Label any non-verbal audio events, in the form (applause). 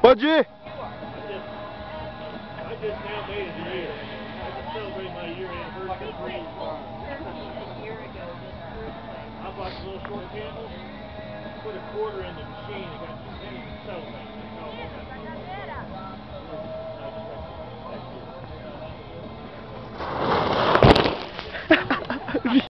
What'd you? I (laughs) just, I just now made it a year. I just celebrated my year anniversary. I bought a little short candle, put a quarter in the machine, and got two pennies to celebrate.